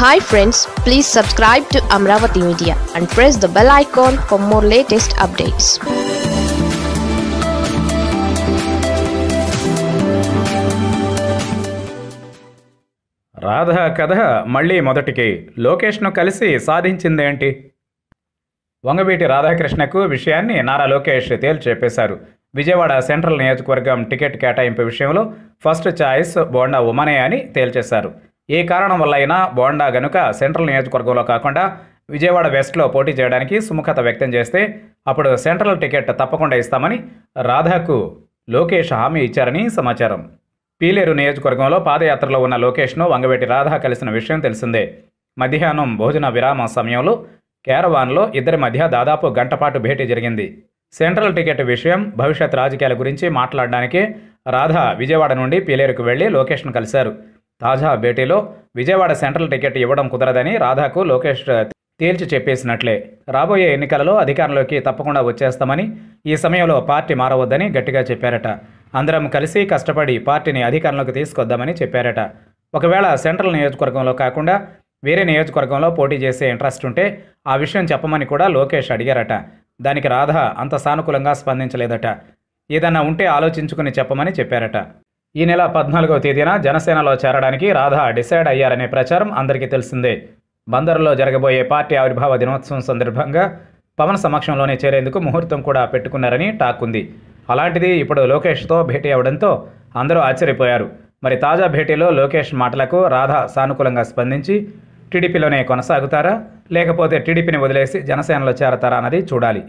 Hi friends please subscribe to Amaravati media and press the bell icon for more latest updates Radha కథ మళ్ళీ మొదటికి. లోకేష్ను కలిసి సాధించిందేంటి వంగవీటి రాధాకృష్ణకు విషయాన్ని నారా లోకేష్ తేల్చి చెప్పేశారు విజయవాడ సెంట్రల్ నియోజకవర్గం టికెట్ కేటాయింపు విషయంలో ఫస్ట్ ఛాయిస్ బోండా ఉమనే అని తేల్చేశారు. ఏ కారణం వల్ల అయినా బోండా గనుక సెంట్రల్ నియోజకవర్గంలో కాకుండా విజయవాడ వెస్ట్లో పోటీ చేయడానికి సుముఖత వ్యక్తం చేస్తే అప్పుడు సెంట్రల్ టికెట్ తప్పకుండా ఇస్తామని రాధాకు లోకేష్ హామీ ఇచ్చారని సమాచారం. పీలేరు నియోజకవర్గంలో పాదయాత్రలో ఉన్న లోకేష్ను వంగవేటి రాధా కలిసిన విషయం తెలిసిందే. మధ్యాహ్నం భోజన విరామ సమయంలో కేరవాన్లో ఇద్దరి మధ్య దాదాపు గంటపాటు భేటీ జరిగింది. సెంట్రల్ టికెట్ విషయం భవిష్యత్ రాజకీయాల గురించి మాట్లాడడానికి రాధా విజయవాడ నుండి పీలేరుకు వెళ్ళి లోకేష్ను కలిశారు. తాజా భేటీలో విజయవాడ సెంట్రల్ టికెట్ ఇవ్వడం కుదరదని రాధాకు లోకేష్ తేల్చి చెప్పేసినట్లే. రాబోయే ఎన్నికలలో అధికారంలోకి తప్పకుండా వచ్చేస్తామని ఈ సమయంలో పార్టీ మారవద్దని గట్టిగా చెప్పారట. అందరం కలిసి కష్టపడి పార్టీని అధికారంలోకి తీసుకొద్దామని చెప్పారట. ఒకవేళ సెంట్రల్ నియోజకవర్గంలో కాకుండా వేరే నియోజకవర్గంలో పోటీ చేసే ఇంట్రెస్ట్ ఉంటే ఆ విషయం చెప్పమని కూడా లోకేష్ అడిగారట. దానికి రాధ అంత సానుకూలంగా స్పందించలేదట. ఏదన్నా ఉంటే ఆలోచించుకుని చెప్పమని చెప్పారట. ఈ నెల పద్నాలుగవ తేదీన జనసేనలో చేరడానికి రాధా డిసైడ్ అయ్యారనే ప్రచారం అందరికీ తెలిసిందే. బందరులో జరగబోయే పార్టీ ఆవిర్భావ దినోత్సవం సందర్భంగా పవన్ సమక్షంలోనే చేరేందుకు ముహూర్తం కూడా పెట్టుకున్నారని టాక్ ఉంది. అలాంటిది ఇప్పుడు లోకేష్తో భేటీ అవడంతో అందరూ ఆశ్చర్యపోయారు. మరి తాజా భేటీలో లోకేష్ మాటలకు రాధ సానుకూలంగా స్పందించి టీడీపీలోనే కొనసాగుతారా? లేకపోతే టీడీపీని వదిలేసి జనసేనలో చేరతారా అన్నది చూడాలి.